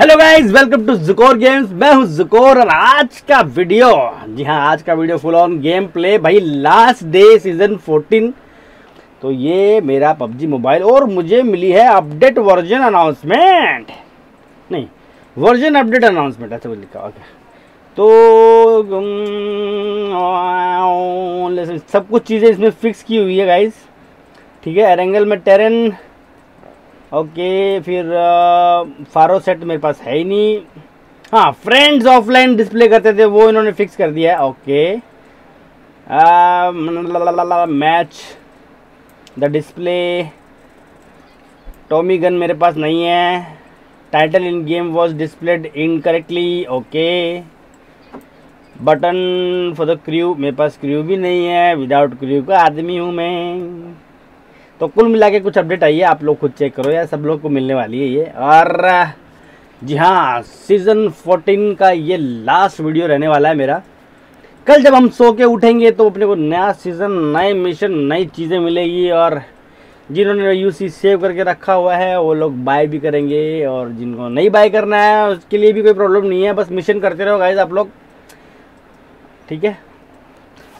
Hello guys welcome to जुकोर games मैं हूँ जुकोर और आज का वीडियो जी हाँ आज का video full on game play भाई लास्ट डे सीज़न 14 तो ये मेरा पबजी मोबाइल और मुझे मिली है अपडेट वर्जन अनाउंसमेंट नहीं वर्जन अपडेट अनाउंसमेंट कुछ लिखा ओके तो सब कुछ चीज़ें इसमें फिक्स की हुई है गाइस ठीक है, एरेंगल में टेरन ओके, फिर फारो सेट मेरे पास है ही नहीं। हाँ फ्रेंड्स ऑफलाइन डिस्प्ले करते थे, वो इन्होंने फिक्स कर दिया है। Okay. Match the display tommy gun मेरे पास नहीं है। Title in game was displayed incorrectly okay. Button for the crew मेरे पास क्रू भी नहीं है। विदाउट क्रू का आदमी हूँ मैं। तो कुल मिला के कुछ अपडेट आई है, आप लोग खुद चेक करो यार, सब लोग को मिलने वाली है ये। और, जी हाँ सीज़न 14 का ये लास्ट वीडियो रहने वाला है मेरा। कल जब हम सो के उठेंगे तो अपने को नया सीज़न नए मिशन नई चीज़ें मिलेगी और जिन्होंने यू सी सेव करके रखा हुआ है, वो लोग बाय भी करेंगे और जिनको नहीं बाय करना है, उसके लिए भी कोई प्रॉब्लम नहीं है, बस मिशन करते रहो गाइज़ आप लोग। ठीक है?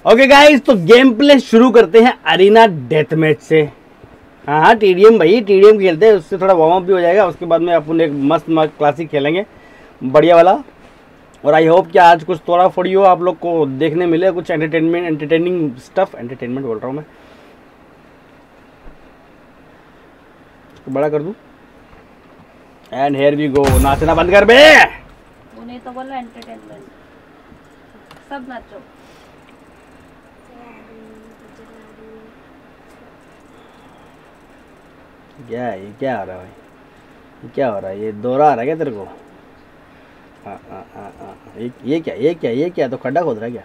ओके गाइज़ तो गेम प्ले शुरू करते हैं अरीना डेथ मैच से। हाँ हाँ टी भाई टीडीएम खेलते हैं, उससे थोड़ा वार्म भी हो जाएगा, उसके बाद में अपन एक मस्त मस्त क्लासिक खेलेंगे। बढ़िया वाला। और आई होप कि आज कुछ थोड़ा फोड़ी हो आप लोग को देखने मिले, कुछ एंटरटेनमेंट एंटरटेनिंग स्टफ़ एंटरटेनमेंट बोल रहा हूँ मैं। बड़ा कर दूँ। एंड हेयर वी गो नाचना बंद कर बे। उन्हें तो बोला एंटरटेनमेंट सब नाचो। क्या है ये क्या हो रहा है भाई? ये क्या हो रहा है? ये दौरा आ रहा है क्या तेरे को? हाँ हाँ हाँ हाँ ये ये क्या ये क्या ये क्या? तो खड्डा खोद रहा है क्या?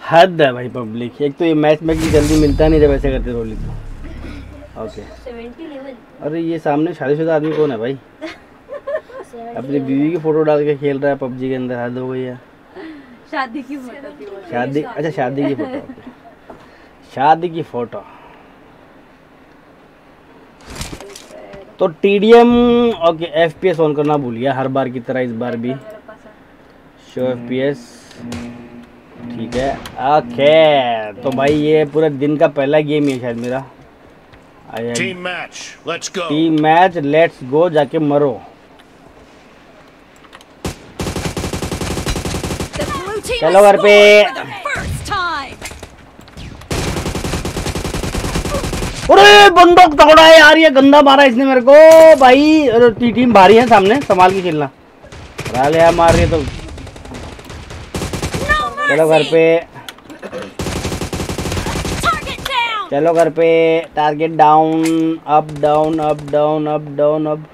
हद है भाई पब्लिक। एक तो ये मैच में जल्दी मिलता नहीं जब ऐसे करते रोली तो। ओके। अरे ये सामने शादीशुदा आदमी कौन है भाई? अपनी बीवी की फ़ोटो डाल के खेल रहा है पबजी के अंदर। हद हो गई है शादी की फ़ोटो। शादी अच्छा शादी की फ़ोटो. शादी की फ़ोटो तो T D M okay F P S on करना भूल गया हर बार की तरह इस बार भी। शो एफ़ पी एस ठीक है ओके तो भाई ये पूरे दिन का पहला गेम ही है शायद मेरा Team match. Let's go. Team match let's go जाके मरो चलो घर पे। scored for the first time. अरे बंदूक तगड़ा है यार ये गंदा मारा इसने मेरे को। भाई टी टीम भारी है सामने संभाल के खेलना। ले यार मार रही तो। चलो घर पे। चलो घर पे target down up down up down up down up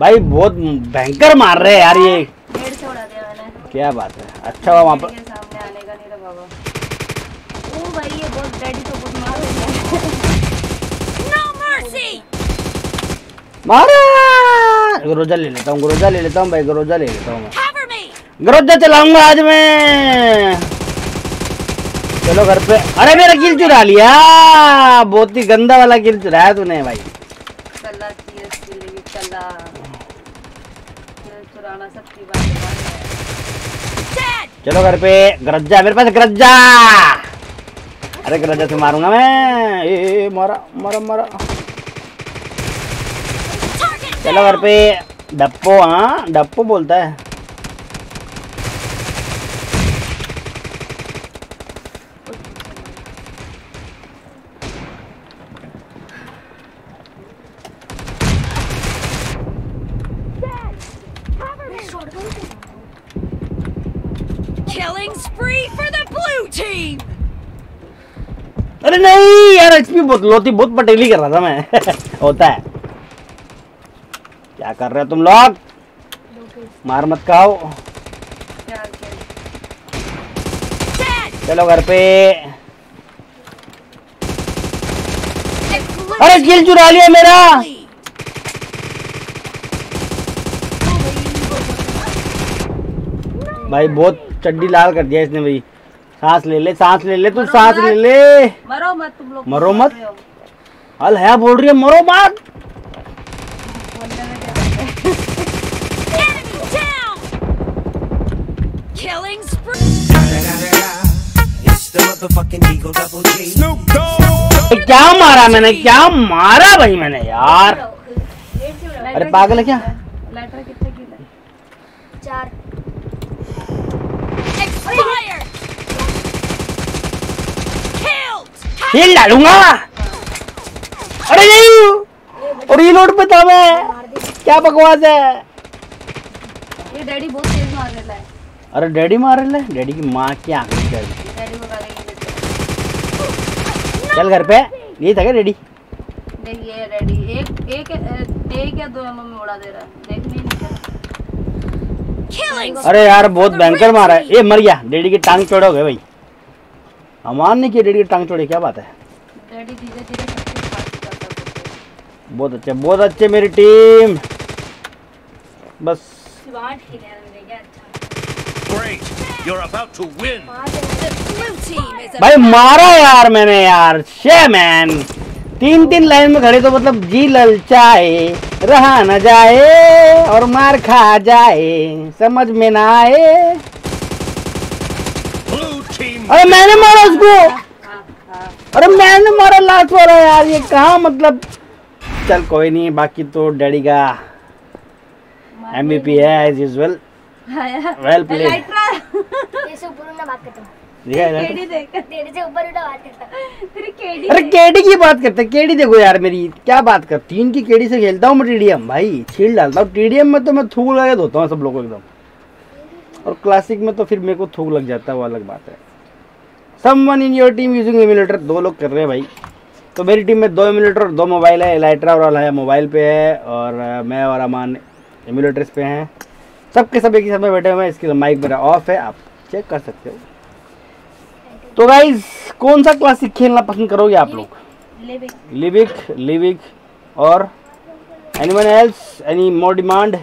भाई बहुत भयंकर मार रहे हैं यार ये। क्या बात है। अच्छा वहाँ पर मेरे सामने आने का नहीं रहा बाबा ओ भाई ये बहुत डैडी तो मार रही No mercy. मारा! ग्रोजा ले लेता हूँ ग्रोजा ले लेता हूँ भाई ग्रोजा ले लेता हूँ। मैं ग्रोजा चलाऊँगा आज मैं। चलो घर पे। अरे मेरा किल चुरा लिया। बहुत ही गंदा वाला किल चुराया तूने भाई। कल्ला सीएस की लेगी कल्ला ये चुराना सबकी बात चलो घर पे गरज्जा मेरे पास गरज्जा। अरे गरज्जा से मारूँगा मैं। ए, मारा मारा मारा। चलो घर पे डप्पो हाँ डप्पो बोलता है। Killing spree for the blue team. अरे नहीं यार एचपी बहुत लो थी बहुत पटेली कर रहा था मैं। होता है। क्या कर रहे हो तुम लोग? मार मत खाओ. चलो घर पे। अरे किल चुरा लिया मेरा। भाई, बहुत चड्डी लाल कर दिया इसने भाई। सांस ले ले सांस ले ले तू सांस ले ले। मरो मत तुम लोग मरो मत? अल है बोल रही है मरो बात बोलने में क्या मारा मैंने क्या मारा भाई मैंने यार। अरे पागल है क्या? लाइटर कितने की है? चार। हिल डालूँगा। अरे और ये लोड पे था मैं। क्या बकवास है? ये डैडी बहुत तेज मार रहा है। अरे डैडी मार रहे हैं? डैडी की माँ की आँख चल घर पे। यही था क्या डैडी? देखिए डैडी एक एक एक या दो एमएम में उड़ा दे रहा है। देख नहीं अरे यार बहुत भयंकर मारा है। ये मर गया। डैडी की टांग चौड़े हो गए भाई। अमान ने की डैडी की टांग चौड़ी क्या बात है? डैडी धीरे धीरे बहुत अच्छे बहुत अच्छे मेरी टीम। बस। अच्छा। भाई मारा यार मैंने यार शे मैन तीन तीन लाइन में खड़े तो मतलब जी ललचाए रहा न जाए और मार खा जाए समझ में ना आए. अरे मैंने मारा उसको। अरे मैंने मारा लास्ट वाला यार ये कहा मतलब? चल कोई नहीं बाकी तो डैडी का एमवीपी है एज यूजुअल वेल। प्लेड ये से बात केडी देख। तेरे से ऊपर उठा बात करता केडी अरे केडी की बात करते केडी देखो यार मेरी क्या बात कर तीन की केडी से खेलता हूँ मैं टीडीएम भाई छील डालता हूँ। टीडीएम में तो मैं थूक लगा धोता हूँ सब लोगों को एकदम। और क्लासिक में तो फिर मेरे को थूक लग जाता है वो अलग बात है। Someone in your team using emulator दो लोग कर रहे हैं भाई। तो मेरी टीम में दो एमुलेटर और दो मोबाइल है। एलाइट्रा और अलहाया मोबाइल पे है और मैं और अमान एमुलेटर्स पे हैं। सबके सब एक ही समय बैठे हुए हैं। इसकी माइक मेरा ऑफ़ है। आप चेक कर सकते हो। तो गाइज़ कौन सा क्लासिक खेलना पसंद करोगे आप लोग? लिविक लिविक और anyone else any more demand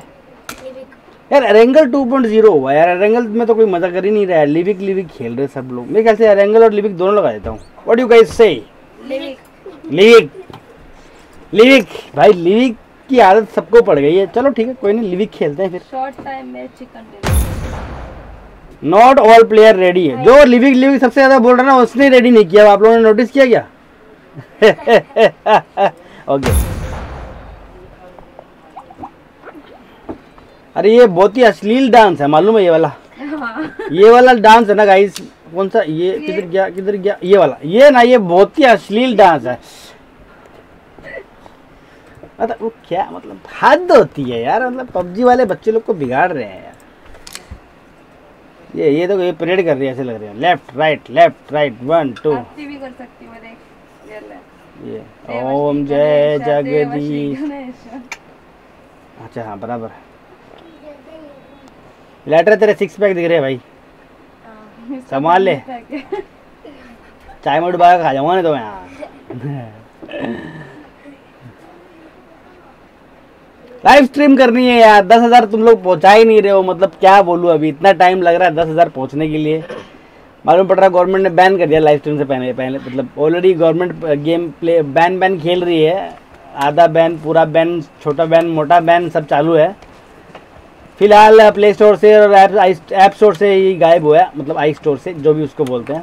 यार एरेंगल 2.0 हुआ यार। एरेंगल में तो कोई मज़ा कर ही नहीं रहा है। लिविक लिविक खेल रहे सब लोग। मेरे ख्याल से एरेंगल और लिविक दोनों लगा देता हूँ। व्हाट यू गाइस से लिविक लिविक भाई लिविक की आदत सबको पड़ गई है। चलो ठीक है कोई नहीं लिविक खेलते हैं फिर। शॉर्ट टाइम में chicken not all player ready है। जो लिविक लिविक सबसे ज़्यादा बोल रहा है ना उसने रेडी नहीं किया। आप लोगों ने नोटिस किया क्या? ओके अरे ये बहुत ही अश्लील डांस है मालूम है ये वाला? हाँ। ये वाला डांस है ना गाइस कौन सा? ये किधर गया किधर गया? ये वाला। ये ना ये बहुत ही अश्लील डांस है। मतलब वो क्या मतलब हद होती है यार मतलब पबजी वाले बच्चे लोग को बिगाड़ रहे हैं यार। ये ये तो ये परेड कर रही है ऐसे लग रहे हैं। Left right left right one two भी कर सकती हूँ ये ओम जय जगदीश। अच्छा हाँ बराबर है। लेटर तेरे सिक्स पैक दिख रहे हैं भाई। इसका संभाल ले। है। चाय में डुबा खा जाऊँगा नहीं तो मैं लाइव स्ट्रीम करनी है यार दस हज़ार तुम लोग पहुँचा ही नहीं रहे हो मतलब क्या बोलूँ अभी इतना टाइम लग रहा है दस हज़ार पहुँचने के लिए। मालूम पड़ रहा है गवर्नमेंट ने बैन कर दिया लाइव स्ट्रीम से पहले पहले मतलब already government game play ban ban खेल रही है। आधा बैन पूरा बैन छोटा बैन मोटा बैन सब चालू है। फ़िलहाल प्ले स्टोर से और ऐप ऐप स्टोर से ही गायब हुआ मतलब आई स्टोर से, जो भी उसको बोलते हैं।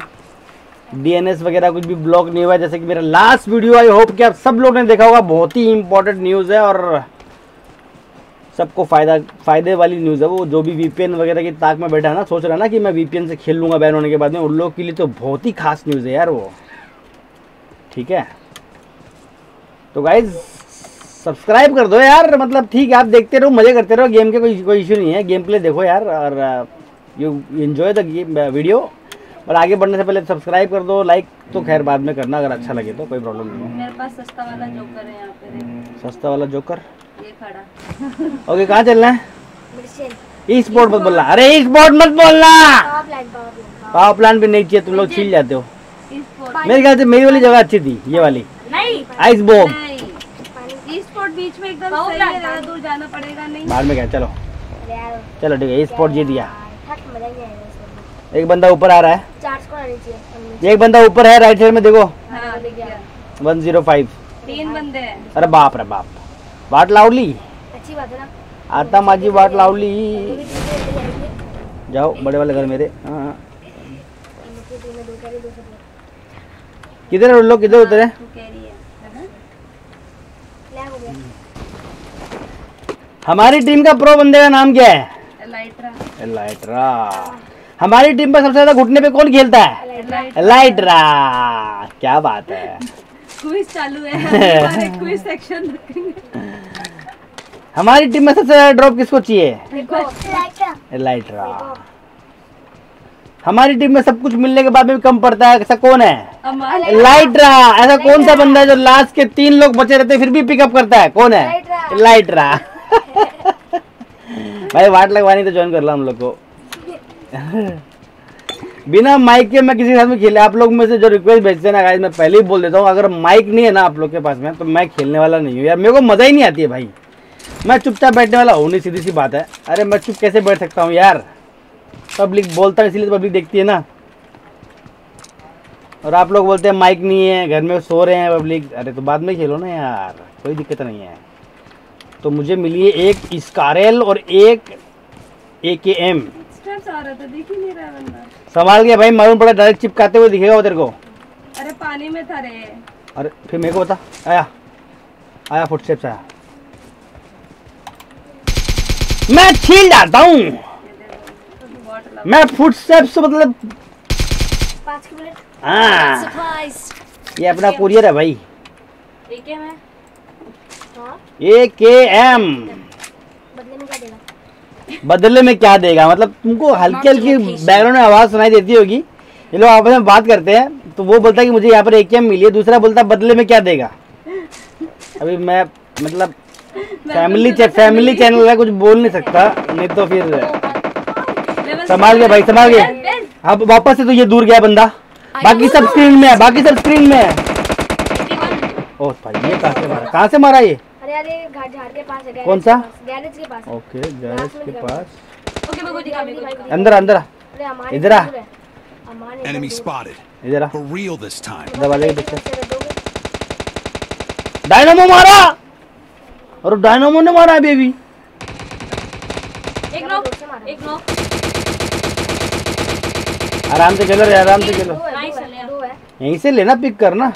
डीएनएस वगैरह कुछ भी ब्लॉक नहीं हुआ जैसे कि मेरा लास्ट वीडियो आई होप कि आप सब लोग ने देखा होगा, बहुत ही इंपॉर्टेंट न्यूज़ है और सबको फ़ायदा, फ़ायदे वाली न्यूज़ है वो। जो भी वीपीएन वगैरह की ताक में बैठा है ना, सोच रहा है ना कि मैं वीपीएन से खेल लूँगा बैन होने के बाद में। उन लोगों के लिए तो बहुत ही खास न्यूज़ है यार वो। ठीक है? तो गाइज़ सब्सक्राइब कर दो यार मतलब ठीक है आप देखते रहो मज़े करते रहो गेम के कोई कोई इशू नहीं है गेम प्ले देखो यार और you enjoy the game video और आगे बढ़ने से पहले सब्सक्राइब कर दो लाइक तो खैर बाद में करना अगर अच्छा लगे तो कोई प्रॉब्लम नहीं है। मेरे पास सस्ता वाला जोकर है यहाँ पे सस्ता वाला जोकर ये खड़ा। ओके कहाँ चलना है? ई स्पोर्ट मत बोलना। अरे ई स्पोर्ट मत बोलना! पावर प्लांट भी नहीं चाहिए तुम लोग छील जाते हो। मेरे ख्याल से मेरी वाली जगह अच्छी थी ये वाली। आइस बॉम स्पोर्ट बीच में एकदम सही है ज़्यादा दूर जाना पड़ेगा नहीं। बाद में क्या? चलो। चलो ठीक है ई स्पोर्ट जीत गया। मज़ा एक बंदा ऊपर आ रहा है। चार्ज को आनी चाहिए एक बंदा ऊपर है राइट साइड में देखो। हाँ दिख गया वन ज़ीरो फाइव तीन बंदे अरे बाप रे बाप। वाट लावली अच्छी बात है ना। आता माझी वाट लावली जाओ बड़े वाले घर मेरे। हाँ हाँ। किधर है लोग? किधर उतरे तू कह रही है है ना? लैग हो गया हमारी टीम का प्रो बंदे का नाम क्या है? लाइट्रा लाइट्रा हमारी टीम पर सबसे ज़्यादा घुटने पे कौन खेलता है? लाइट लाइट्रा क्या बात है। क्विज चालू है। क्विज सेक्शन हमारी टीम में सबसे ज़्यादा ड्रॉप किसको चाहिए? लाइट्रा हमारी टीम में सब कुछ मिलने के बाद में भी कम पड़ता है। ऐसा कौन है? लाइट्रा ऐसा कौन सा बंदा है जो लास्ट के तीन लोग बचे रहते हैं फिर भी पिकअप करता है? कौन है? लाइट्रा। भाई वाट लगवानी तो ज्वाइन कर ला हम लोग को। बिना माइक के मैं किसी के साथ में खेले आप लोग में से जो रिक्वेस्ट भेजते ना guys, मैं पहले ही बोल देता हूँ अगर माइक नहीं है ना आप लोग के पास में तो मैं खेलने वाला नहीं हूँ। यार मेरे को मज़ा ही नहीं आती है भाई। मैं चुपचाप बैठने वाला हूँ नहीं सीधी सी बात है। अरे मैं चुप कैसे बैठ सकता हूँ यार? पब्लिक बोलता है इसलिए तो पब्लिक देखती है ना। और आप लोग बोलते हैं माइक नहीं है घर में सो रहे हैं पब्लिक। अरे तो बाद में खेलो ना यार कोई दिक्कत नहीं है। तो मुझे मिली है एक स्कारल और एक ए के एम स्टेप्स आ रहे थे दिख ही नहीं रहा बंदा। संभाल के भाई मालूम पड़ा डायरेक्ट चिपकाते हुए दिखेगा वो तेरे को। अरे पानी में था रे। अरे फिर मेरे को बता। आया। आया फुटस्टेप्स आया। मैं छील जाता हूँ। मैं फुटस्टेप्स मतलब पाँच की बुलेट। हाँ। ये अपना कुरियर है भाई। ठीक है। मैं ए के एम बदले में क्या देगा? बदले में क्या देगा? मतलब तुमको हल्की हल्की बैकग्राउंड में आवाज़ सुनाई देती होगी। ये लोग आपस में बात करते हैं तो वो बोलता है कि मुझे यहाँ पर एक एम मिली है दूसरा बोलता है बदले में क्या देगा? अभी मैं मतलब फैमिली फैमिली चैनल है कुछ बोल नहीं सकता नहीं तो फिर संभाल के भाई संभाल के। अब वापस से तो ये दूर गया बंदा। बाकी सब स्क्रीन में है बाकी सब स्क्रीन में है। ओ भाई ये कहाँ से मारा? कहाँ से मारा ये? अरे अरे घाट झाड़ के पास है कौन सा? गैरेज के पास ओके गैरेज के पास। ओके मेरे दिखा मेरे को अंदर अंदर आ, अरे हमारे इधर आ। है। इधर Enemy spotted. इधर आ। For real this time. पीछे तेरे दोगे? डायनामो मारा! और डायनामो ने मारा अभी अभी एक नॉक एक नॉक आराम से चलो रे आराम से चलो। यहीं से लेना पिक करना।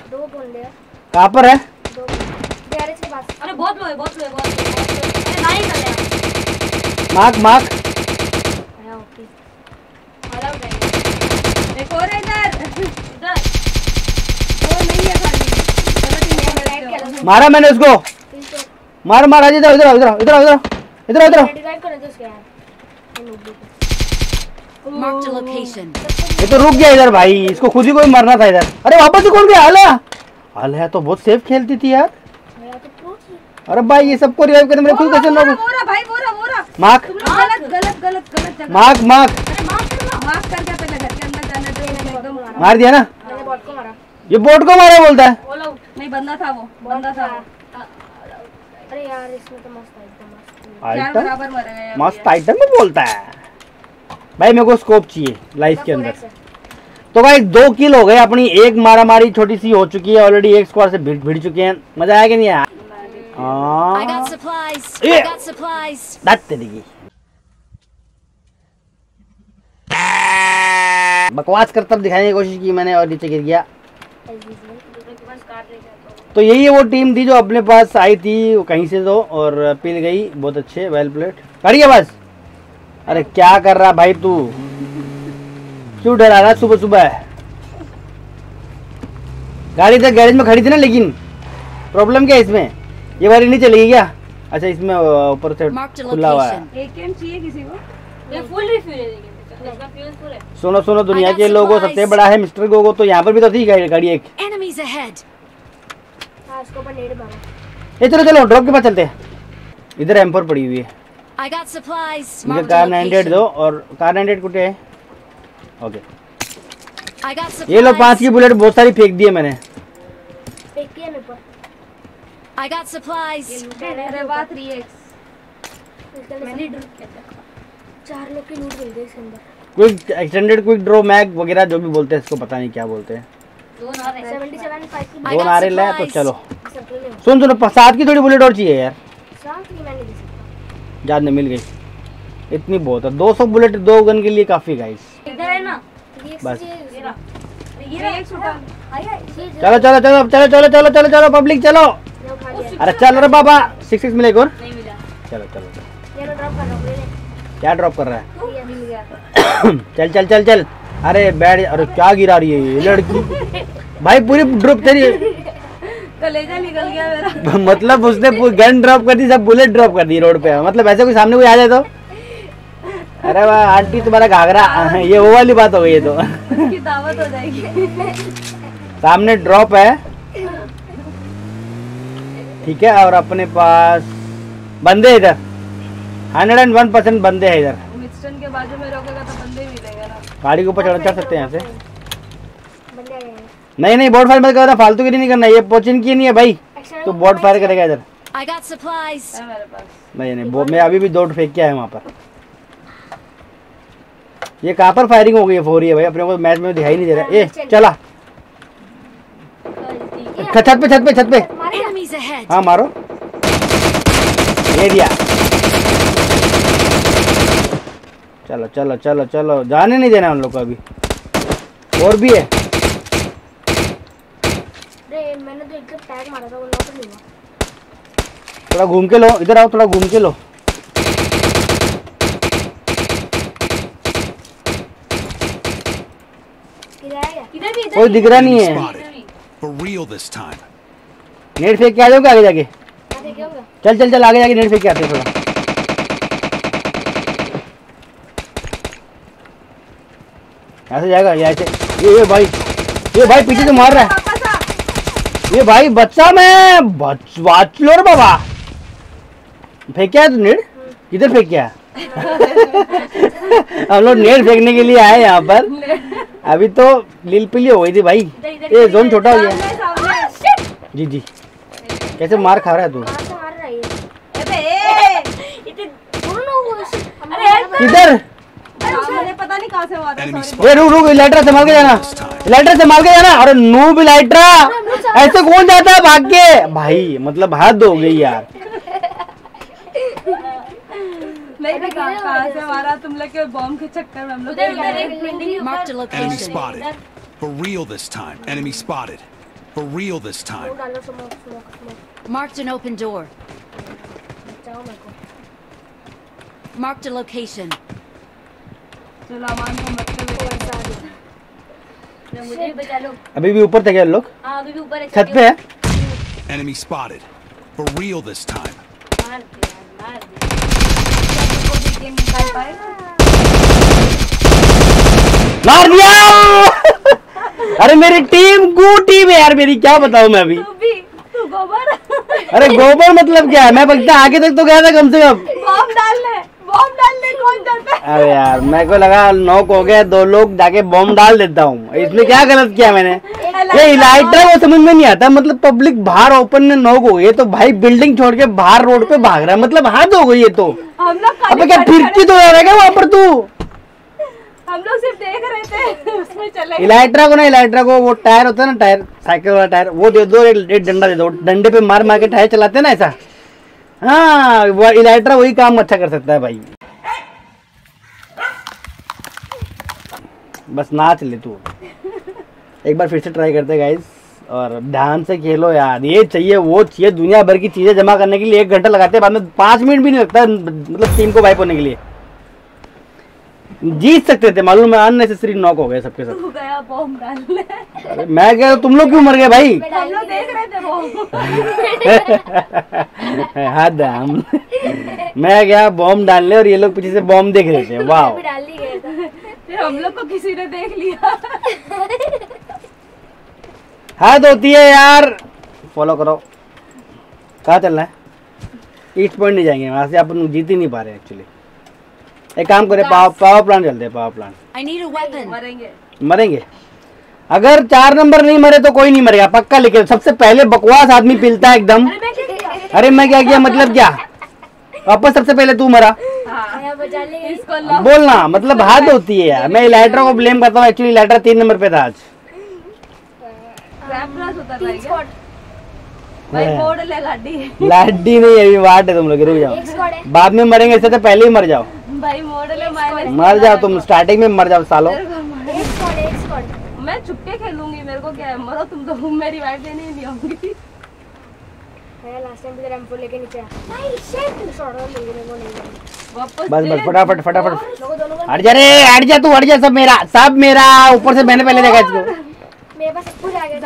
कहाँ पर है दो गैरेज के पास अरे बहुत लो है बहुत लो है बहुत लो है, बहुत लो है। अरे नाइस चले मार्क मार्क। आया ओके ऑल आउट एक और है इधर। इधर। वो नहीं है खाली। गलत नहीं राइट है क्या मारा मैंने उसको। मार मार आज इधर इधर इधर इधर इधर इधर यार। ये तो रुक गया इधर भाई इसको खुद ही कोई मरना था इधर। अरे वापस से कौन गया आलिया आलिया तो बहुत सेफ़ खेलती थी यार। मेरा तो अरे भाई ये सबको रिवाइव करने में खुद कैसे लोग? मार्क? गलत गलत गलत गलत जगह। Mark mark. कर पहले घर के अंदर जाने दो एकदम मार। दिया ना? मैंने बॉट को मारा। ये बोट को मारा बोलता है। नहीं बंदा था वो। बंदा था वो। अरे यार इसमें तो मस्त है। आइटम बराबर मर मस्त आइटम में बोलता है। भाई मेरे को स्कोप चाहिए लाइफ के अंदर। तो भाई दो किल हो गए। अपनी एक मारा मारी छोटी सी हो चुकी है। ऑलरेडी एक स्क्वाड से भिड़ भिड़ चुके हैं। मज़ा आया कि नहीं आया? I got supplies. Yeah. I got supplies. की बकवास करता दिखाने की कोशिश की मैंने और नीचे गिर गया। तो यही है वो टीम थी जो अपने पास आई थी वो कहीं से तो और पिल गई बहुत अच्छे वेल प्लेट गाड़ी है बस। अरे क्या कर रहा भाई तू? क्यों डरा रहा सुबह सुबह? गाड़ी तो गैरेज में खड़ी थी ना लेकिन प्रॉब्लम क्या है इसमें? ये वाली नहीं चलेगी क्या? अच्छा इसमें ऊपर से खुला हुआ है। एक कैम चाहिए किसी को? ये फुल रिफ्यूल लेकिन इसका फ्यूल फुल सुनो सुनो दुनिया के लोगों सबसे बड़ा है मिस्टर गोगो तो यहाँ पर भी तो थी गाड़ी गाड़ी एक। Enemies ahead. हाँ ये चलो चलो ड्रॉप के पास चलते हैं। इधर एम पड़ी हुई है. मुझे कार 98 location. दो और कार 98 कुटे है? ओके. ये लो पाँच की बुलेट बहुत सारी फेंक दी है मैंने। I got supplies. अरे बात 3x इसके अंदर मैंने चार लोग की लूट मिल इसके अंदर। Quick extended quick draw mag वगैरह जो भी बोलते हैं इसको पता नहीं क्या बोलते हैं। रहे हैं। दो नारे ले तो चलो। सुन सुनो सात की थोड़ी बुलेट और चाहिए यार। साथ ही मैंने दे सकता। जान मिल गई। इतनी बहुत है। 200 बुलेट दो गन के लिए काफ़ी गाइस इधर है ना। बस। ये रहा। ये रहा। एक छोटा आया ये चलो चलो चलो चलो चलो चलो चलो चलो पब्लिक चलो। अरे चल रे बाबा सिक्स सिक्स मिले और। चलो चलो रहा हूँ ले। क्या ड्रॉप कर रहा है? ये मिल। गया चल चल चल चल। अरे बैठ अरे क्या गिरा रही है ये लड़की? भाई पूरी ड्रॉप तेरी कलेजा निकल गया मेरा। मतलब उसने गन ड्रॉप कर दी सब बुलेट ड्रॉप कर दी रोड पे। मतलब ऐसे कोई सामने कोई आ जाए तो? अरे वाह आंटी तुम्हारा घाघरा। ये वो वाली बात हो गई है तो। दावत हो जाएगी। सामने ड्रॉप है। ठीक है और अपने पास बंदे इधर। हंड्रेड एंड वन परसेंट बंदे है इधर। के बाजू में रोकेगा तो बंदे मिलेगा ना। गाड़ी के ऊपर चढ़ चढ़ सकते हैं यहाँ से नहीं नहीं बोर्ड फायर मत करना फालतू की नहीं करना ये पोचिन की नहीं है भाई। तू बोर्ड फायर करेगा इधर। I got supplies. मेरे पास। नहीं नहीं वो मैं अभी भी दो फेंक के आया वहाँ पर। ये कहाँ पर फायरिंग हो गई है फोर है भाई अपने को मैच में दिखाई नहीं दे रहा। ए चला। छत पे छत पे छत पे। हाँ मारो। ये दिया। चलो चलो चलो चलो। जाने नहीं देना उन लोग को अभी। और भी है। तो एक टैग मारा था वो नॉक नहीं हुआ। थोड़ा घूम के लो। इधर आओ थोड़ा घूम के लो। किधर आएगा इधर भी इधर कोई दिख रहा नहीं है। Real this time. नेट फेंक के आ जाओगे आगे जाके। चल चल चल आगे जाके नेट फेंक के आते हैं थोड़ा। ऐसे जाएगा ये ऐसे ये ये भाई ये भाई पीछे से मार रहा है। ये भाई बच्चा मैं बच लो रे बाबा। फेंक क्या है तू नेट? किधर फेंक क्या हम लोग नेट फेंकने के लिए आए यहाँ पर। अभी तो लील पीली हो गई थी भाई। ये जोन छोटा हो गया। जी जी। कैसे मार खा रहा है तू? है किधर मुझे पता नहीं कहाँ से हुआ था रुक रुक इलाइट्रा संभाल के जाना। इलाइट्रा संभाल के जाना। अरे नूब इलाइट्रा। ऐसे कौन जाता है भाग के भाई मतलब हद हो गई यार। नहीं भी कहाँ से मारा? तुम लोग के बॉम्ब के चक्कर में हम लोग spotted. For real this time. Enemy spotted. For real this time. Marked an open door. Marked a location. अभी भी ऊपर थे क्या लोग अभी भी छत पे है Enemy spotted. For real this time. मार दिया अरे मेरी टीम गू टीम है यार मेरी क्या बताऊँ मैं अभी? तू गोबर। अरे गोबर मतलब क्या है? मैं बगता आगे तक तो गया था कम से कम। बॉम्ब डालने बॉम्ब डालने कौन जाता है? अरे यार मेरे को लगा नॉक हो गया दो लोग जाके बॉम्ब डाल देता हूँ। इसमें क्या गलत किया मैंने? ये इलाइटर वो समझ में नहीं आता। मतलब पब्लिक बाहर ओपन में नॉक हो गई तो भाई बिल्डिंग छोड़ के बाहर रोड पे भाग रहा है। मतलब हाथ हो गई ये तो। अबे क्या फिरती तो क्या वहाँ पर तू? हम लोग सिर्फ़ देख रहे थे उसमें चले इलाइट्रा को ना इलाइट्रा को वो टायर होता है ना टायर साइकिल वाला टायर वो दे दो एक, डंडा दे दो। डंडे पे मार मार के टायर चलाते ना ऐसा? हाँ वो इलाइट्रा वही काम अच्छा कर सकता है भाई। बस नाच ले तू। एक बार फिर से ट्राई करते गाइस और ध्यान से खेलो यार। ये चाहिए वो चाहिए। दुनिया भर की चीज़ें जमा करने के लिए एक घंटा लगाते हैं बाद में पाँच मिनट भी नहीं लगता मतलब टीम को वाइप होने के लिए। जीत सकते थे मालूम है अननेसेसरी नॉक हो गए सबके सब तू गया बॉम्ब डालने। अरे मैं क्या तुम लोग क्यों मर गए भाई? हम लोग देख रहे थे बॉम्ब हद है हम मैं गया बॉम्ब डालने और ये लोग पीछे से बॉम्ब देख रहे थे। वाह ही था फिर हम लोग को किसी ने देख लिया। हद होती है यार। फॉलो करो। कहाँ चलना है? ईस्ट पॉइंट नहीं जाएँगे वहाँ से अपन जीत ही नहीं पा रहे एक्चुअली एक काम करें पावर पावर प्लांट चलते हैं पावर प्लांट. मरेंगे। मरेंगे? अगर चार नंबर नहीं मरे तो कोई नहीं मरेगा पक्का लेकिन सबसे पहले बकवास आदमी पिलता है एकदम। अरे मैं क्या किया? अरे मैं क्या किया? मतलब क्या? वापस सबसे पहले तू मरा। लॉक बोलना मतलब हाथ होती है यार। मैं इलाइट्रा को ब्लेम करता हूँ एक्चुअली इलाइट्रा तीन नंबर पे था आज। रैपरस उतर रहा है है। लाडी नहीं अभी वाट है तुम लोग रुक जाओ। है। बाद में मरेंगे इससे तो पहले ही मर जाओ। भाई मॉडल है माइनस मर जाओ तुम स्टार्टिंग में मर जाओ सालो। मैं चुपके खेलूँगी मेरे को क्या है? मरो तुम तो मेरी वाइफ देने नहीं आऊँगी। लास्ट टाइम भी लेके ही नहीं नहीं नहीं आऊँगी बस बस फटाफट फटाफट। हट जा रे हट जा तू हट जा सब मेरा सब मेरा ऊपर से मैंने पहले देखा इसको। मेरे पास पूरा आ गया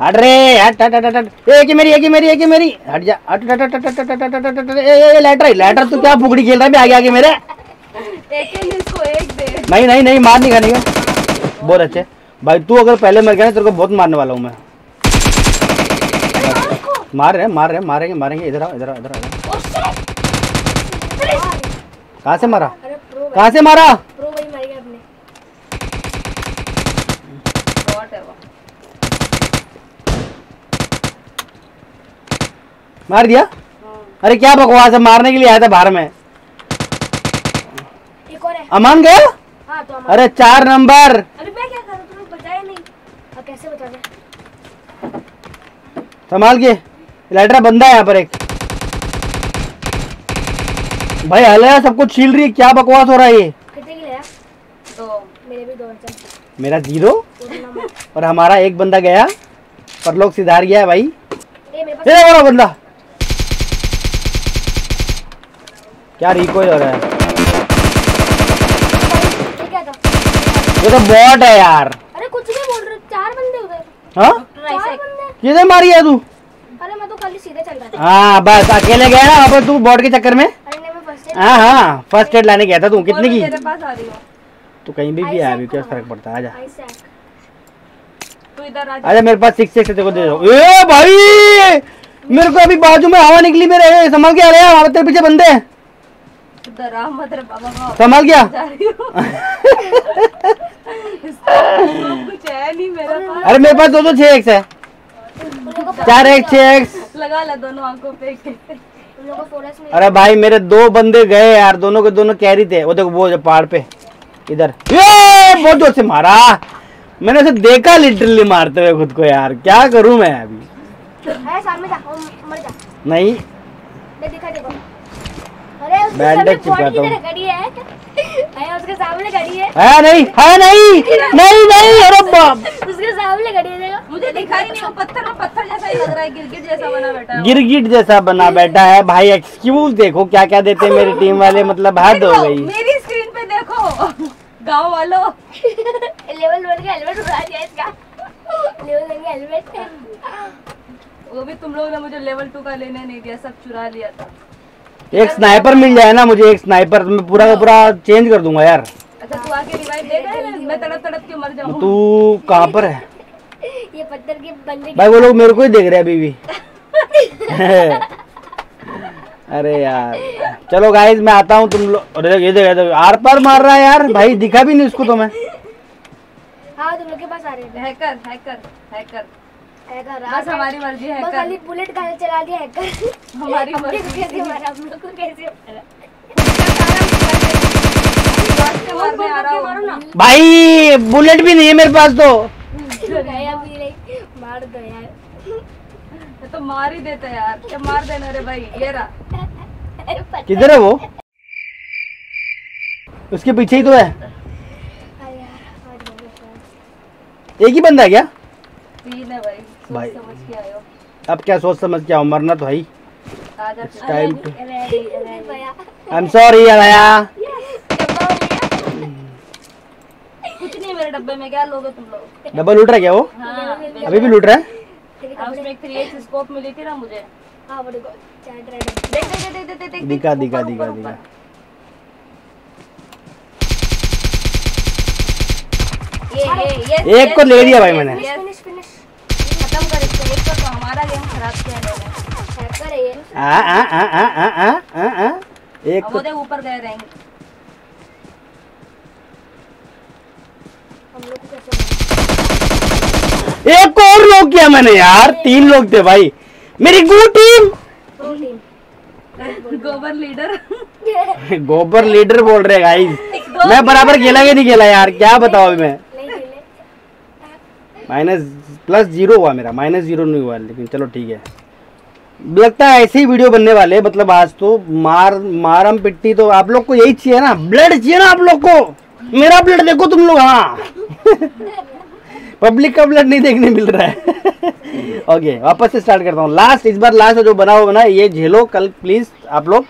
हट रे हट हट हट हट हट ए मेरी एक ही मेरी एक ही मेरी हट जा हट हट हट हट हट हट हट हट हट ए ए लेटर लेटर तू क्या फुगड़ी खेल रहा है आगे आगे मेरे एक ही इसको एक दे नहीं नहीं नहीं मार नहीं खाने का बहुत अच्छे भाई तू अगर पहले मर गया ना तेरे को बहुत मारने वाला हूँ मैं मार रहे मार रहे मारेंगे मारेंगे इधर आओ इधर आओ इधर आओ कहाँ से मारा कहाँ से मारा प्रो भाई मर गया अपने बॉट है वो मार दिया? अरे क्या बकवास है? मारने के लिए आया था बाहर में। एक और है। अमान गया? हाँ तो अरे चार नंबर। अरे मैं क्या करूँ? तुम्हें बचाया नहीं। अब कैसे दे संभाल के। लाइटरा बंदा है यहाँ पर एक। भाई हले सब कुछ छील रही है। क्या बकवास हो रहा है ये? तो मेरे भी दो मेरा ज़ीरो? और हमारा एक बंदा गया। पर लोग सिधार गया है भाई। ए मेरे पास ये वाला बंदा। क्या रिकॉइल हो रहा है? ये तो बॉट है यार। अरे कुछ नहीं बोल रहे चार बंदे उधर। हाँ? चार बंदे। किधर मारी है तू? अरे मैं तो खाली सीधे चल रहा था। हाँ बस अकेले गया ना पर तू बॉट के चक्कर में? हाँ हाँ फ़र्स्ट एड लाने गया था तू कितने की? तेरे पास आ रही हो। तू कहीं भी भी आ अभी क्या फ़र्क पड़ता है आजा। तू इधर आजा मेरे पास सिक्स सिक्स तेरे को दे दो। ए भाई! मेरे को अभी बाजू में हवा निकली मेरे संभाल के आ रहे हैं तेरे पीछे बंदे। हैं। इधर आ मत रे बाबा बाबा संभल गया? कुछ है नहीं मेरे पास। अरे मेरे पास दो दो छह एक्स है। चार एक्स छह एक्स लगा ला दोनों आँखों पे। उन लोगों को फोरस में अरे भाई मेरे दो बंदे गए यार दोनों के दोनों कैरी थे। वो देखो वो पहाड़ पे इधर। ये बहुत ज़ोर से मारा। मैंने उसे देखा लिटरली मारते हुए खुद को यार। क्या करूँ मैं अभी? सामने जा मर जा। नहीं। मैं दिखा देखो। बैंडेज सामने चिपकाता हूँ। है। है उसके सामने खड़ी है। है नहीं है नहीं नहीं नहीं अरे बाप उसके सामने खड़ी है मुझे दिखा ही नहीं पत्थर में पत्थर जैसा ही लग रहा है गिरगिट जैसा बना बैठा है गिरगिट जैसा बना बैठा है। भाई एक्सक्यूज देखो क्या क्या देते हैं मेरी टीम वाले? मतलब हद हो गई। मेरी स्क्रीन पे देखो गाँव वालों। लेवल वन का हेलमेट उड़ा दिया इसका। लेवल वन का हेलमेट वो भी तुम लोगों ने मुझे लेवल टू का लेने नहीं दिया सब चुरा लिया था। एक स्नाइपर मिल जाए ना मुझे एक स्नाइपर मैं पूरा का पूरा चेंज कर दूँगा यार। अच्छा तू आके रिवाइव देगा मैं तड़प तड़प के मर जाऊँ। तू कहाँ पर है? ये पत्थर के बंदे भाई वो लोग मेरे को ही देख रहे हैं अभी भी। अरे यार। चलो गाइस मैं आता हूँ तुम लोग ये देख ये आर पार मार रहा है यार। भाई दिखा भी नहीं उसको तो मैं। हाँ तुम लोग के पास आ रहे हैं। हैकर हैकर हैकर बस हमारी मर्ज़ी है बस खाली बुलेट का चला दिया हैकर। हमारी मर्ज़ी। कैसे कैसे मारा? हम लोग को कैसे मारा? मारने आ रहा भाई बुलेट भी नहीं है मेरे पास तो। मार दो यार। तो मार ही देता यार। क्या मार देना रे भाई ये रहा। किधर है वो? उसके पीछे ही तो है। एक ही बंदा है क्या? तीन है भाई। भाई। समझ के आयो अब क्या सोच समझ के आओ मरना तो है ही। Time to I am sorry भैया। कुछ नहीं मेरे डब्बे में क्या लोगे तुम लोग? डबल लूट रहा है क्या वो? हाँ अभी भी लूट रहा है? हाँ, उसमें एक थ्री स्कोप मिली थी ना मुझे। हाँ वो चैट देख देख देख देख देख देख दिखा दिखा दिखा दिखा ये ये ये एक को ले लिया भाई मैंने। फिनिश फिनिश खत्म कर इसको एक तो हमारा गेम खराब किया है। आ आ आ आ आ आ आ एक तो ऊपर गए रहेंगे। हम लोग कैसे एक और लोग किया मैंने यार तीन लोग थे भाई। मेरी गो टीम गोबर लीडर। गोबर लीडर बोल रहे गाइस मैं बराबर खेला के नहीं खेला यार क्या बताओ अभी मैं? माइनस प्लस ज़ीरो हुआ मेरा, माइनस ज़ीरो नहीं हुआ, लेकिन चलो ठीक है। लगता है ऐसे ही वीडियो बनने वाले मतलब आज तो मार, मारम पिट्टी तो आप लोग को यही चाहिए ना ब्लड चाहिए ना आप लोग को। मेरा ब्लड देखो तुम लोग हाँ। पब्लिक का ब्लड नहीं देखने मिल रहा है। ओके वापस से स्टार्ट करता हूँ। लास्ट इस बार लास्ट जो बना हुआ बना ये झेलो कल प्लीज़ आप लोग।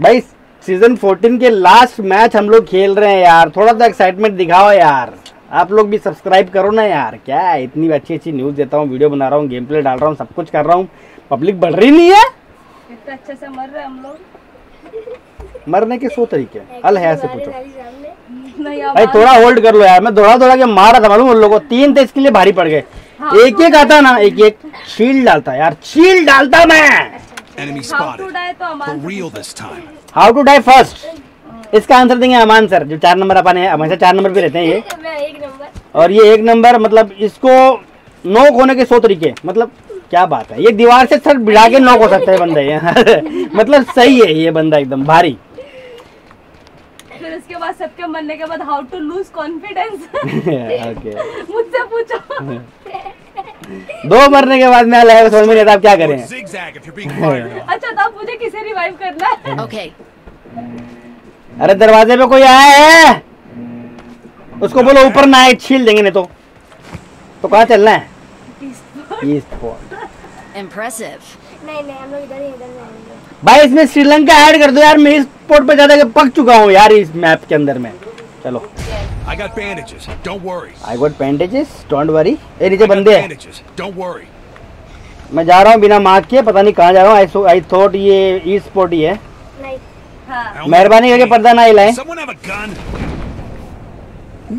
भाई सीज़न 14 के लास्ट मैच हम लोग खेल रहे हैं यार। थोड़ा सा एक्साइटमेंट दिखाओ यार। आप लोग भी सब्सक्राइब करो ना यार। क्या इतनी अच्छी अच्छी न्यूज़ देता हूँ वीडियो बना रहा हूँ गेम प्ले डाल रहा हूँ सब कुछ कर रहा हूँ। पब्लिक बढ़ रही नहीं है? इतने अच्छे से मर रहे हम लोग। मरने के सौ तरीके अल है से पूछो। भाई थोड़ा होल्ड कर लो यार। मैं दौड़ा दौड़ा के मारा था मालूम उन लोगों को? तीन थे इसके लिए भारी पड़ गए। हाँ, एक एक आता ना एक एक शील्ड डालता यार। शील्ड डालता मैं। तो. हाउ टू डाई फ़र्स्ट इसका आंसर देंगे अमान सर जो चार नंबर अपन है हमेशा चार नंबर पे रहते हैं ये। मैं एक नंबर। और ये एक नंबर मतलब इसको नोक होने के सौ तरीके मतलब क्या बात है ये दीवार से सर भिड़ा के नोक हो सकता है बंदा ये। मतलब सही है ये बंदा एकदम भारी। फिर उसके बाद सबके मरने के बाद हाउ टू लूज कॉन्फिडेंस मुझसे पूछो। दो मरने के बाद मैं लगा समझ में नहीं आता अब क्या करें. अच्छा तो अब मुझे किसे रिवाइव करना है? Okay. अरे दरवाजे पे कोई आया है उसको बोलो ऊपर ना आए छील देंगे नहीं तो तो कहाँ चलना है ईस्ट फोर्ट Impressive. नहीं नहीं हम लोग इधर ही इधर जाएँगे भाई इसमें श्रीलंका ऐड कर दो यार मैं इस पोर्ट पे ज़्यादा पक चुका हूँ यार इस मैप के अंदर में चलो I got bandages. Don't worry. I got bandages don't worry ए नीचे बंदे हैं. Don't worry. मैं जा रहा हूँ बिना मार्क के पता नहीं कहाँ जा रहा हूँ आई थॉट ये ईस्ट स्पोर्ट ही है नहीं I मेहरबानी करके पर्दा ना हिलाएँ। Someone have a gun?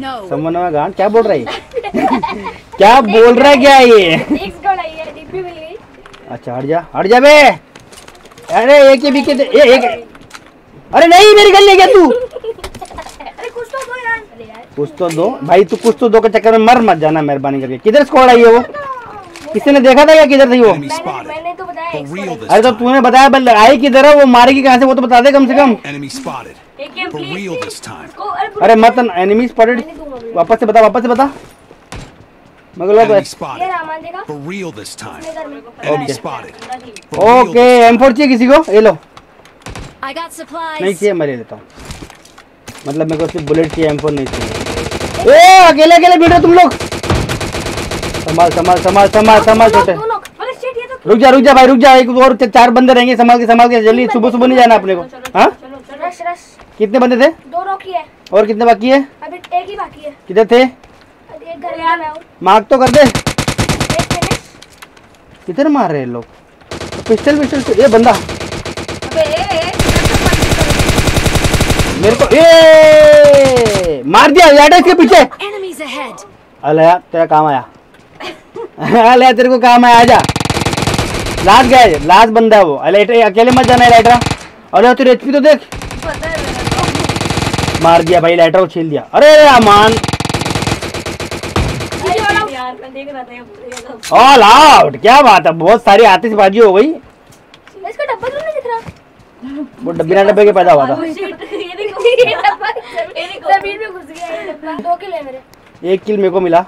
No. समझ में गांड क्या बोल रही है क्या बोल रहा है क्या ये? है अच्छा हट जा हट जा बे। अरे एक ये बीके ए एक अरे नहीं मेरी गल ले गया तू? अरे कुछ तो दो यार। कुछ तो दो। भाई तू कुछ तो दो के चक्कर में मर मत जाना मेहरबानी करके। किधर स्क्वाड आई है वो? किसी ने देखा था क्या किधर थी वो? मैंने मैंने तो बताया अरे तो तूने बताया बल आई किधर है? वो मारेगी कहाँ से? वो तो बता दे कम से कम। अरे मत एनिमी स्पॉटेड मैं वापस से बता वापस से बता। ओके एम फोर चाहिए किसी को? ये लो. नहीं चाहिए मैं ले लेता हूँ। मतलब मेरे को सिर्फ़ बुलेट चाहिए एम फोर नहीं चाहिए। ए अकेले अकेले बैठो तुम लोग। संभाल संभाल संभाल संभाल संभाल छोटे। शिट ये तो रुक जा रुक जा भाई रुक जा एक और चार बंदे रहेंगे संभाल के संभाल के जल्दी सुबह सुबह नहीं जाना अपने को। हाँ? कितने बंदे थे? दो रॉकी है। और कितने बाकी है? अभी एक ही बाकी है। किधर थे? एक घर में मैं हूँ। मार्क तो कर दे। किधर मार रहे हैं लोग? पिस्टल पिस्टल ये बंदा। अबे ए ए मेरे को ए! मार दिया यार इसके पीछे. अले तेरा काम आया। अले तेरे को काम आया आजा। लास्ट गए लास्ट बंदा है वो। अले अकेले मत जाना है लाइटरा अरे तेरे एचपी तो देख। है मेरे दिया भाई लाइटरा को छील दिया अरे अमान। यार मैं देख रहा था ये तो ऑल आउट क्या बात है बहुत सारी आतिशबाजी हो गई। इसका डब्बा तो नहीं दिख रहा? वो बिना डब्बे के पैदा हुआ था। ये देखो। ये डब्बा ज़मीन में घुस गया ये दो किल है मेरे। एक किल मेरे को मिला।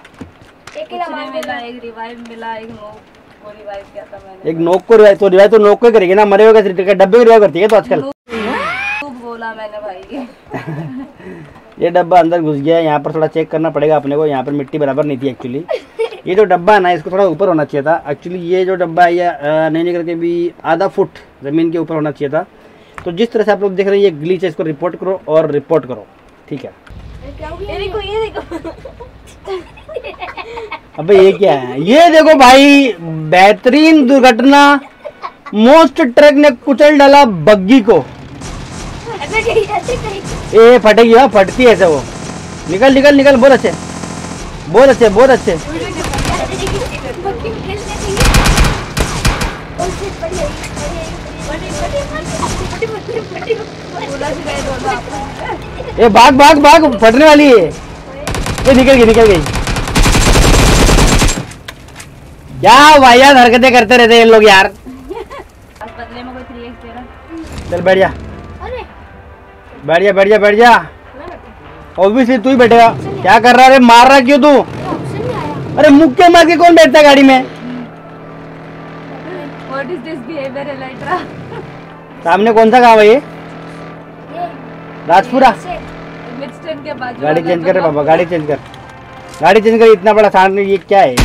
एक किल कुछ नहीं हमारे मिला एक रिवाइव मिला एक नो को रिवाइव किया था मैंने। एक नोक को रिवाइव तो रिवाइव तो नोक को ही करेगी ना मरे हुए कैसे? डब्बे को रिवाइव करती है तो आजकल? खूब बोला मैंने भाई। ये डब्बा अंदर घुस गया है यहाँ पर थोड़ा चेक करना पड़ेगा अपने को यहाँ पर मिट्टी बराबर नहीं थी एक्चुअली ये जो डब्बा है ना इसको थोड़ा ऊपर होना चाहिए था। एक्चुअली ये जो डब्बा है ये नहीं निकल के भी आधा फुट ज़मीन के ऊपर होना चाहिए था। तो जिस तरह से आप लोग देख रहे हैं ये ग्लीच है इसको रिपोर्ट करो और रिपोर्ट करो। ठीक है क्या हो ये गया देखो ये देखो अबे ये क्या है? ये देखो भाई, बेहतरीन दुर्घटना। मोस्ट ट्रक ने कुचल डाला बग्गी को। ए, फटेगी हाँ फटती है ऐसे वो। निकल निकल निकल, बहुत अच्छे। बहुत अच्छे बहुत अच्छे। ए, भाग भाग भाग, फटने वाली है। ये निकल गई निकल गई। क्या वाहियात हरकतें करते रहते हैं लोग यार? बदले में कोई चल बैठ जा अरे। बैठ जा बैठ जा बैठ। जा ऑब्वियसली तू ही बैठेगा। क्या कर रहा है? मार रहा क्यों तू? अरे मुक्के मार के कौन बैठता है गाड़ी में? सामने कौन सा गाँव है ये? राजपुरा। गाड़ी चेंज कर बाबा गाड़ी चेंज कर। गाड़ी चेंज कर इतना बड़ा सामने ये क्या है?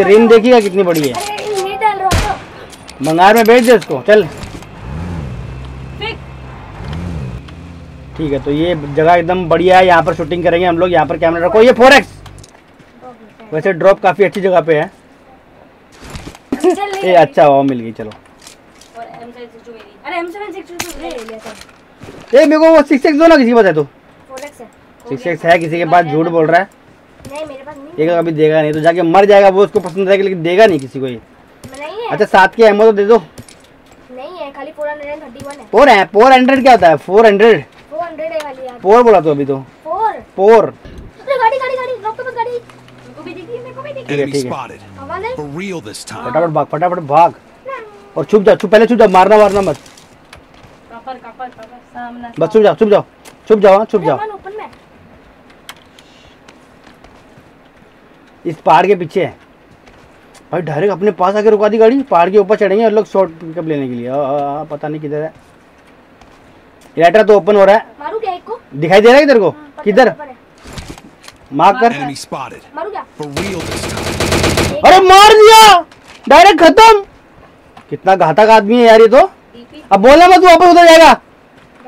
इसकी रिम देखिएगा कितनी बड़ी है। हूँ मंगार में भेज दे उसको चल। ठीक है तो ये जगह एकदम बढ़िया है यहाँ पर शूटिंग करेंगे हम लोग यहाँ पर कैमरा रखो। ये फोर वैसे ड्रॉप काफ़ी अच्छी जगह पे है। ये अच्छा हवा मिल गई चलो। और M762 मेरी अरे M762 ले लिया सब ये मेरे को वो सिक्स एक्स दो ना किसी के पास है तो। 4x है। सिक्स एक्स है किसी के पास झूठ बोल रहा है। ये कभी देगा नहीं तो जाके मर जाएगा वो उसको पसंद रहेगा लेकिन देगा नहीं किसी को ये। अच्छा सात की एमओ तो दे दो। नहीं है खाली फोर है। फोर हंड्रेड क्या होता है? फोर हंड्रेड 400 है खाली यार। फोर बोला तो अभी तो। 4 फोर अरे गाड़ी गाड़ी गाड़ी रोक तो है है। है. फटाफट भाग फटाफट भाग। और छुप जाओ छुप पहले छुप जाओ मारना मारना मत। कपर कपर कपर सामने बस छुप जाओ छुप जाओ छुप जाओ हाँ, छुप जाओ मन ओपन में इस पहाड़ के पीछे है। भाई डायरेक्ट अपने पास आके रुका दी गाड़ी पहाड़ के ऊपर चढ़ेंगे और लोग शॉर्ट पिकअप लेने के लिए। आ, आ, आ, पता नहीं किधर है। लेटर तो ओपन हो रहा है। मारू क्या एक दिखाई दे रहा है इधर को? किधर? है। कर। मारू time. अरे मार दिया! डायरेक्ट खत्म! कितना घातक आदमी है यार ये तो। अब बोला मत तू वापस उधर जाएगा।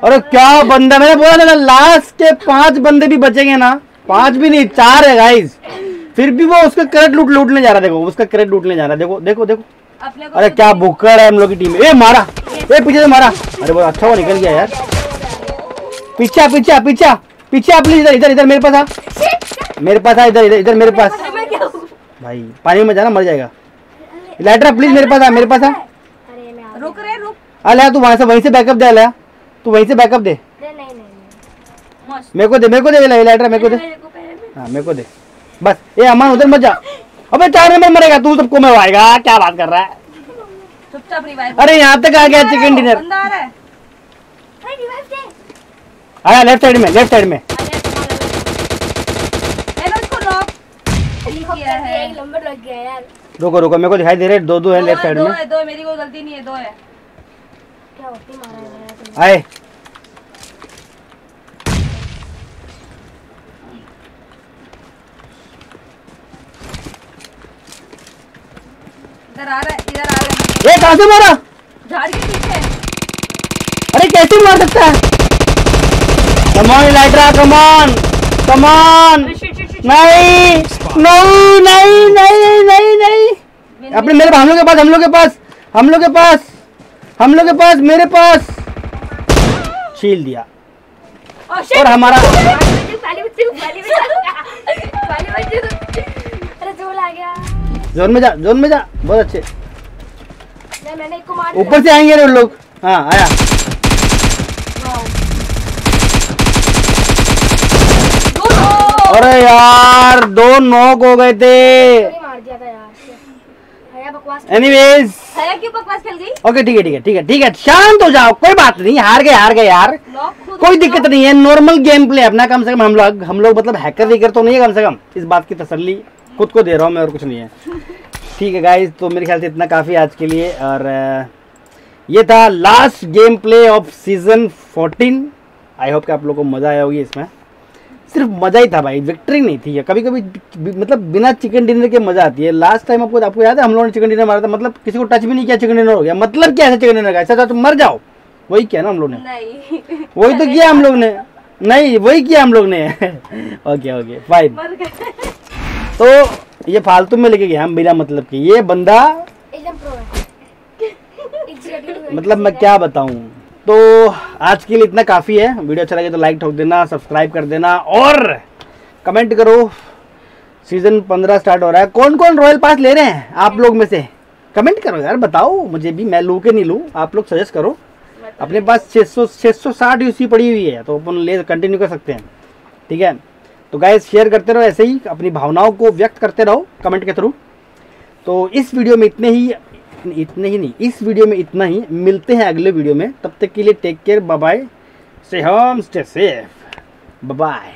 अरे क्या बंदा मैंने बोला था लास्ट के पाँच बंदे भी बचेंगे ना। पाँच भी नहीं चार है गाइस फिर भी वो उसका क्रेडिट लूट लूटने जा रहा है देखो उसका क्रेडिट लूटने जा रहा है देखो देखो देखो। अरे क्या बुक्कड़ है हम लोग की टीम ए मारा। ए पीछे से मारा। अरे बहुत अच्छा वो निकल गया यार। पीछे पीछे पीछे। पीछे प्लीज़ इधर इधर इधर मेरे पास आ। मेरे पास आ इधर इधर इधर मेरे पास। हूँ भाई पानी में जाना मर जाएगा। लाइटर प्लीज़ मेरे पास आ मेरे पास आ। रुक रे रुक। अले तू वहाँ से वहीं से बैकअप दे अले तू वहीं से बैकअप दे। नहीं नहीं मेरे को दे मेरे को दे लाइटर मेरे को दे। मेरे को पहले हाँ मेरे को दे। बस ये अमन उधर मत जा। अबे चार नंबर मरेगा तू सबको में आएगा क्या बात कर रहा है? चुपचाप रिवाइव अरे यहाँ तक आ गया चिकन डिनर बंदा आ रहा है। अरे रिवाइव दे आया लेफ़्ट साइड में लेफ़्ट साइड में। मैंने उसको नॉक किया है। एक नंबर लग गया यार। रुको रुको मेरे को दिखाई दे रहे दो दो है लेफ़्ट साइड दो में। है दो है मेरी कोई गलती नहीं है दो है। क्या होती मारा है। आए। इधर आ रहा है इधर आ रहा है। ए कहाँ से मारा? झाड़ के पीछे। अरे कैसे मार सकता है? कमॉन लाइटरा कमॉन कमॉन नहीं नहीं नहीं नहीं नहीं नहीं। अपने मेरे हम लोग के पास हम लोग के पास हम लोग के पास हम लोग के पास मेरे पास। छील दिया। Oh, और हमारा जोन में जा जोन में जा। बहुत अच्छे। ऊपर से आएँगे रे उन लोग। हाँ आया। अरे यार दो नॉक हो गए थे। एनीवेज ओके ठीक है ठीक है ठीक है ठीक है। शांत हो जाओ कोई बात नहीं हार गए हार गए यार। कोई दिक्कत नहीं है नॉर्मल गेम प्ले अपना कम से कम हम लोग हम लोग मतलब हैकर वैकर तो नहीं है कम से कम इस बात की तसल्ली। खुद को दे रहा हूँ मैं और कुछ नहीं है। ठीक है गाइज़ तो मेरे ख्याल से इतना काफ़ी आज के लिए और ये था last game play of season 14 I hope कि आप लोगों को मज़ा आया होगी इसमें। सिर्फ़ मज़ा ही था भाई विक्ट्री नहीं थी कभी कभी मतलब बिना चिकन डिनर के मज़ा आती है। लास्ट टाइम आपको आपको याद है हम लोगों ने चिकन डिनर मारा था? मतलब किसी को टच भी नहीं किया चिकन डिनर हो गया। मतलब क्या है चिकन डिनर का? ऐसा तो मर जाओ। वही किया ना हम लोग ने। वही तो किया हम लोग ने। नहीं वही किया हम लोग ने। ओके ओके फाइन तो ये फालतू में लेके गया हम बिना मतलब के ये बंदा. मतलब मैं क्या बताऊँ? तो आज के लिए इतना काफ़ी है। वीडियो अच्छा लगे तो लाइक ठोक देना सब्सक्राइब कर देना और कमेंट करो। सीज़न पंद्रह स्टार्ट हो रहा है। कौन कौन रॉयल पास ले रहे हैं आप लोग में से? कमेंट करो यार बताओ। मुझे भी मैं लूँ के नहीं लूँ। आप लोग सजेस्ट करो। अपने पास छः सौ छः सौ साठ यूसी पड़ी हुई है तो अपन ले कंटिन्यू कर सकते हैं। ठीक है? तो गाय शेयर करते रहो ऐसे ही, अपनी भावनाओं को व्यक्त करते रहो कमेंट के थ्रू तो इस वीडियो में इतने ही इतने ही नहीं, इस वीडियो में इतना ही। मिलते हैं अगले वीडियो में। तब तक के लिए टेक केयर बाय से होम स्टे सेफ़ बाय